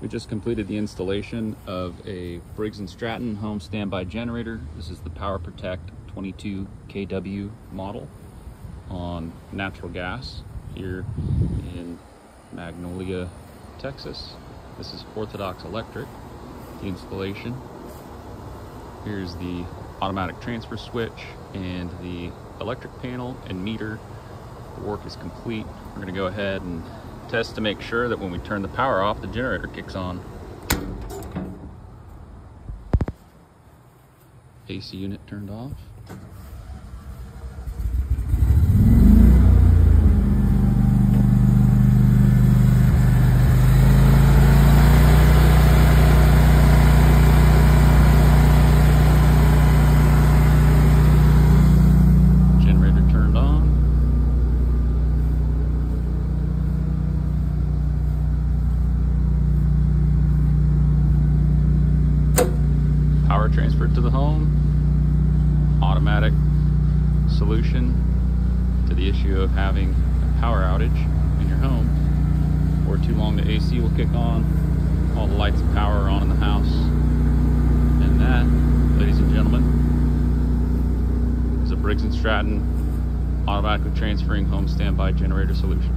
We just completed the installation of a Briggs & Stratton home standby generator. This is the Power Protect 22 kW model on natural gas here in Magnolia, Texas. This is Orthodox Electric, the installation. Here's the automatic transfer switch and the electric panel and meter. The work is complete. We're gonna go ahead and test to make sure that when we turn the power off, the generator kicks on. AC unit turned off. Generator turned on. Power transferred to the home. Automatic solution to the issue of having a power outage in your home. For too long, the AC will kick on. All the lights and power are on in the house. And that, ladies and gentlemen, is a Briggs & Stratton automatically transferring home standby generator solution.